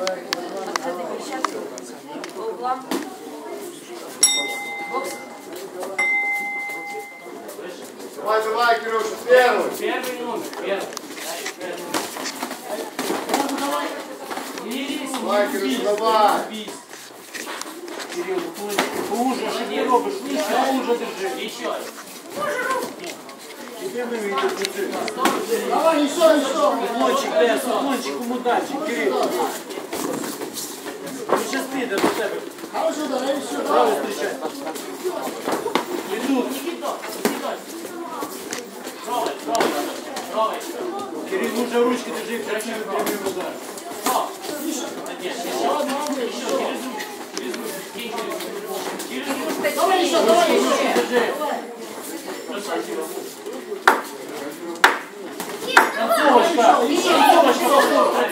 Открытый перчатки. По углам. Бокс. Давай, давай, Кирюша, первый. Первый номер. Первый. Лізь, Давай, не Кирюша, бійся, давай. не бійся. Кирил, хуже, що ти робиш? Ще хуже держи. І що? Давай, еще, еще. Уклончик, де? З уклончиком удачі, Кирил. Щасти, де до тебе. Хороший удар, еще. Право зустрічай. Ідуть. Правий, правий, правий. Кирил, ну вже ручки держи, красивий прямий удар. Давай еще, давай еще. Держи. Концовочка! Концовочка, працювати! Концовочка, Кирил!